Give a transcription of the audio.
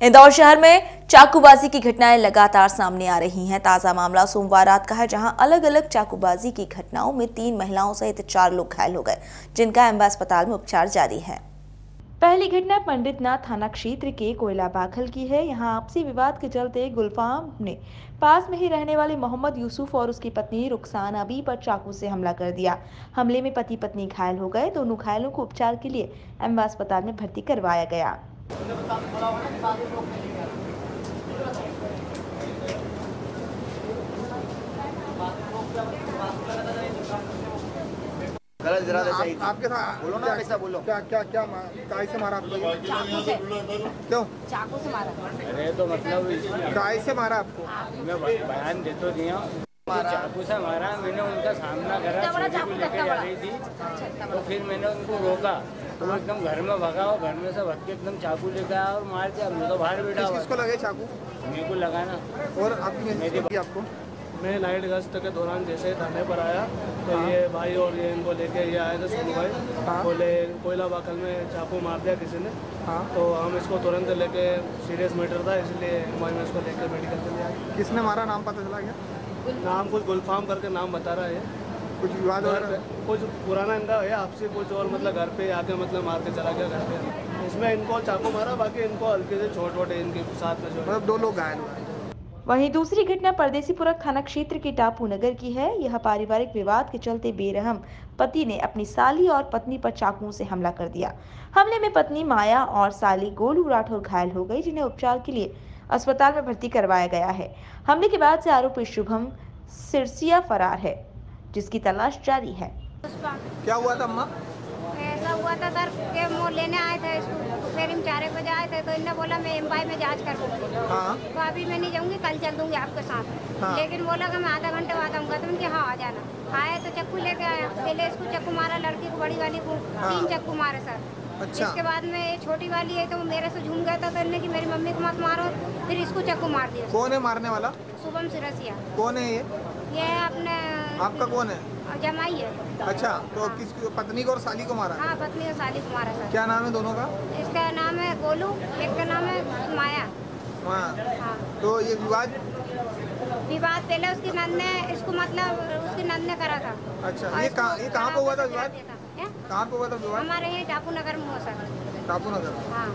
इंदौर शहर में चाकूबाजी की घटनाएँ लगातार सामने आ रही हैं। ताज़ा मामला सोमवार रात का है, जहाँ अलग अलग चाकूबाजी की घटनाओं में तीन महिलाओं सहित चार लोग घायल हो गए, जिनका एम्बा अस्पताल में उपचार जारी है। पहली घटना पंडितनाथ थाना क्षेत्र के कोयला बाखल की है। यहाँ आपसी विवाद के चलते गुलफाम ने पास में ही रहने वाले मोहम्मद यूसुफ और उसकी पत्नी रुखसान अबी पर चाकू से हमला कर दिया। हमले में पति पत्नी घायल हो गए। दोनों घायलों को उपचार के लिए एम्बा अस्पताल में भर्ती करवाया गया। गलत जरा सही आपके साथ बोलो ना कैसा बोलो। क्या क्या क्या काय से मारा आपको चाकू से। क्यों? चाकू से मारा। अरे तो मतलब काय से मारा आपको? मैं बयान दे तो दिया चाकू से मारा मैंने उनका सामना करा चाकू को लेकर जा रही थी। अच्छा तो फिर मैंने उनको रोका। तो वो एकदम घर में भगा और घर में से भग के एकदम चाकू लेकर आया और मार दिया मैं तो बाहर बैठा किस किसको लगे चाकू? मेरे को लगाना और आपकी मेरी- लगी आपको। मैं नाइट गश्त के दौरान जैसे ही थाने पर आया तो हाँ। ये भाई और ये इनको लेके ये आए थे सोनू भाई। हाँ। बोले कोयला बाकल में चाकू मार दिया किसी ने। हाँ। तो हम इसको तुरंत लेके सीरियस मैटर था इसलिए भाई में इसको लेके मेडिकल चले आए। किसने मारा? नाम पता चला गया नाम कुछ गुलफाम करके नाम बता रहा है कुछ विवाद वगैरह कुछ पुराना इनका है आपसे कुछ और मतलब घर पे आके मतलब मार के चला गया घर पे। इसमें इनको चाकू मारा बाकी इनको हल्के से छोट वोट इनके साथ में जो मतलब दो लोग घायल हुए वहीं दूसरी घटना परदेसीपुरा थाना क्षेत्र के टापू नगर की है। यह पारिवारिक विवाद के चलते बेरहम पति ने अपनी साली और पत्नी पर चाकुओं से हमला कर दिया। हमले में पत्नी माया और साली गोलू राठौर घायल हो गई जिन्हें उपचार के लिए अस्पताल में भर्ती करवाया गया है। हमले के बाद से आरोपी शुभम सिरसिया फरार है। जिसकी तलाश जारी है। क्या हुआ था अम्मा? ऐसा हुआ था सर के वो लेने आए थे इसको फिर हम चार बजे आए थे तो इनने बोला मैं एम में जाँच कर दूँगी हाँ। तो अभी मैं नहीं जाऊँगी कल चल दूँगी आपके साथ। हाँ। लेकिन बोला कि मैं आधा घंटे बाद आऊँगा तो उनके हाँ आ जाना। आए तो चक्कू लेके आया। पहले इसको चक्कू मारा लड़की को बड़ी वाली को हाँ। तीन चक्कू मारे सर। अच्छा। इसके बाद में ये छोटी वाली है तो मेरे से झूम गया था तो इनने कि मेरी मम्मी को मत मारो। फिर इसको चक्कू मार दिया। कौन है मारने वाला? शुभम सिरसिया। कौन है ये? ये अपने आपका कौन है? जमाई है? अच्छा तो हाँ। किस पत्नी को और साली को मारा? हाँ पत्नी और साली को मारा सर। क्या नाम है दोनों का? इसका नाम है गोलू एक का नाम है माया। हाँ हाँ। तो ये विवाद? विवाद पहले उसकी नंद ने इसको मतलब उसकी नंद ने करा था। अच्छा ये कहाँ ये कहाँ पे हुआ था विवाद? कहाँ पे हुआ था विवाद? हमारे यहाँ टापू नगर में हुआ सर। टापू नगर हाँ।